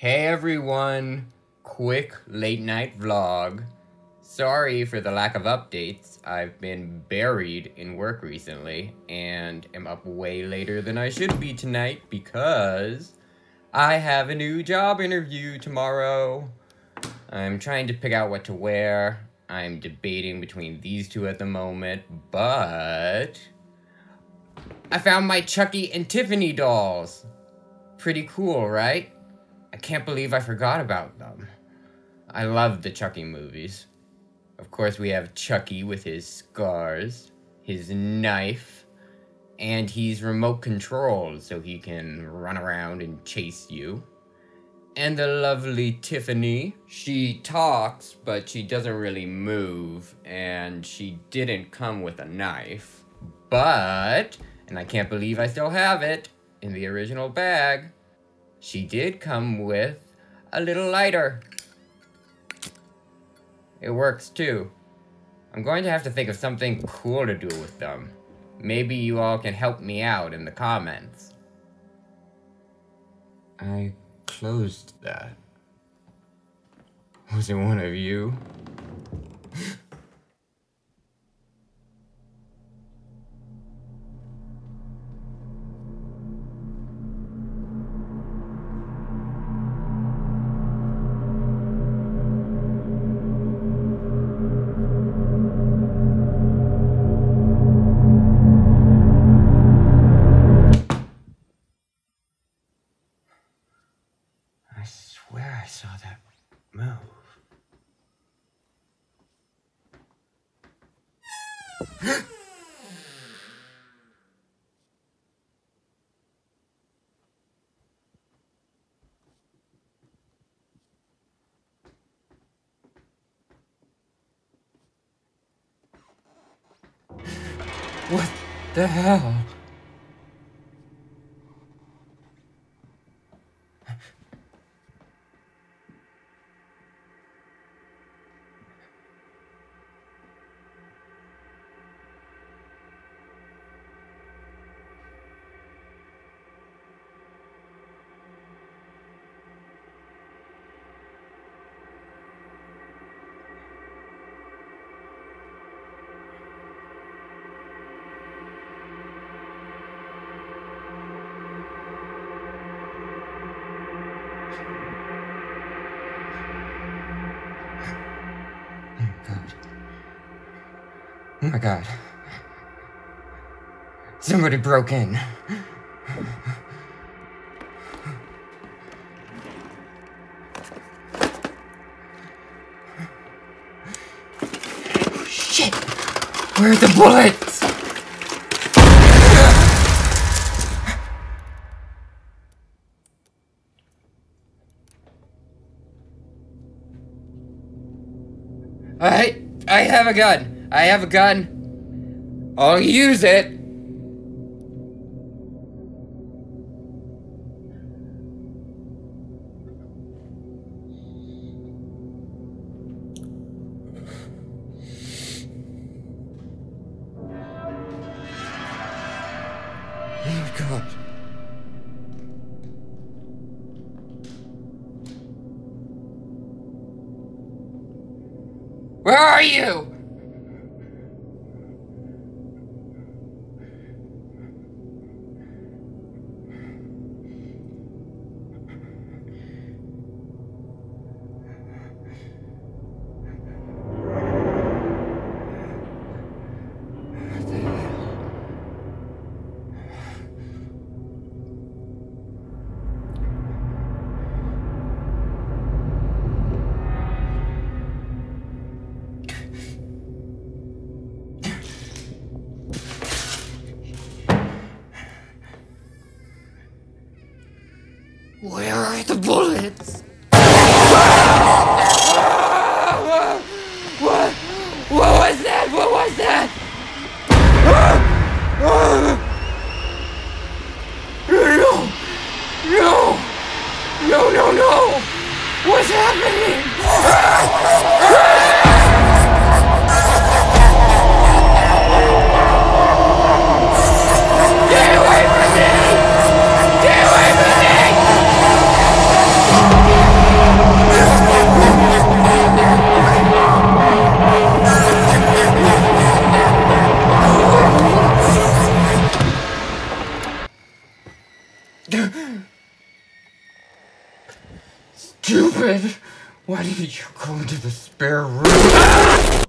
Hey everyone, quick late night vlog. Sorry for the lack of updates. I've been buried in work recently and am up way later than I should be tonight because I have a new job interview tomorrow. I'm trying to pick out what to wear. I'm debating between these two at the moment, but I found my Chucky and Tiffany dolls. Pretty cool, right? I can't believe I forgot about them. I love the Chucky movies. Of course, we have Chucky with his scars, his knife, and he's remote controlled so he can run around and chase you. And the lovely Tiffany, she talks, but she doesn't really move, and she didn't come with a knife. But, and I can't believe I still have it, in the original bag, she did come with a little lighter. It works too. I'm going to have to think of something cool to do with them. Maybe you all can help me out in the comments. I closed that. Was it one of you? Saw that move. What the hell? Oh my god. My god. Somebody broke in. Shit! Where are the bullets? I I have a gun. I have a gun. I'll use it. Oh god. Where are you? Are the bullets? What? What was that? What was that? No! No! No, no, no! What's happening? Stupid! Why did you go into the spare room?